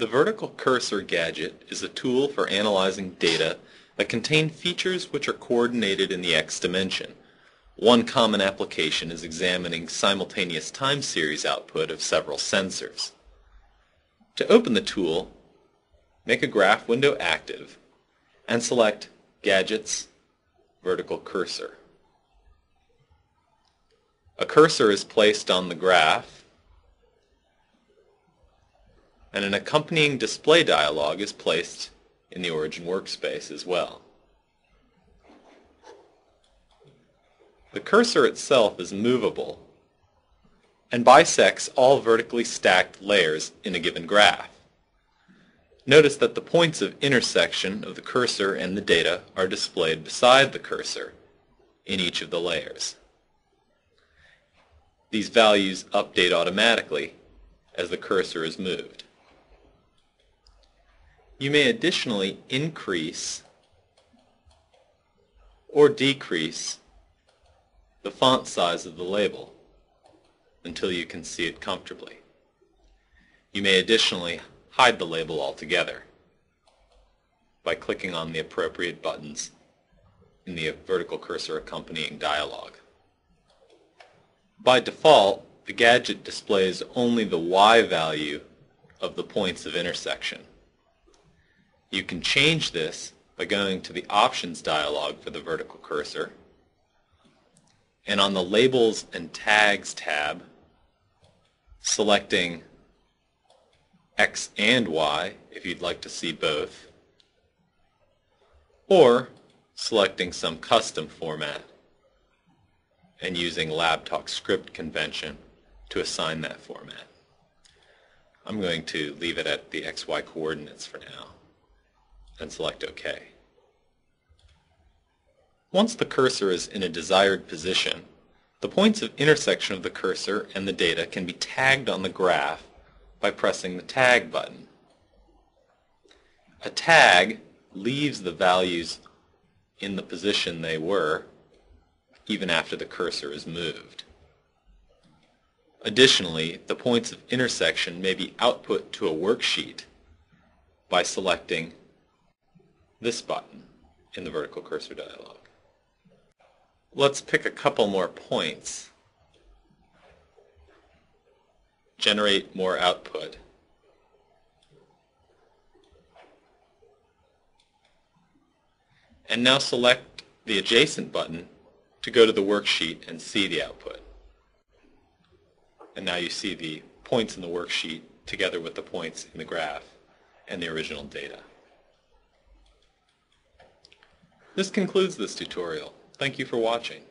The vertical cursor gadget is a tool for analyzing data that contain features which are coordinated in the x dimension. One common application is examining simultaneous time series output of several sensors. To open the tool, make a graph window active and select Gadgets, Vertical Cursor. A cursor is placed on the graph and an accompanying display dialog is placed in the Origin workspace as well. The cursor itself is movable and bisects all vertically stacked layers in a given graph. Notice that the points of intersection of the cursor and the data are displayed beside the cursor in each of the layers. These values update automatically as the cursor is moved. You may additionally increase or decrease the font size of the label until you can see it comfortably. You may additionally hide the label altogether by clicking on the appropriate buttons in the vertical cursor accompanying dialog. By default, the gadget displays only the Y value of the points of intersection. You can change this by going to the Options dialog for the vertical cursor and on the Labels and Tags tab selecting X and Y if you'd like to see both, or selecting some custom format and using LabTalk script convention to assign that format. I'm going to leave it at the XY coordinates for now and select OK. Once the cursor is in a desired position, the points of intersection of the cursor and the data can be tagged on the graph by pressing the Tag button. A tag leaves the values in the position they were even after the cursor is moved. Additionally, the points of intersection may be output to a worksheet by selecting this button in the vertical cursor dialog. Let's pick a couple more points. Generate more output. And now select the adjacent button to go to the worksheet and see the output. And now you see the points in the worksheet together with the points in the graph and the original data. This concludes this tutorial. Thank you for watching.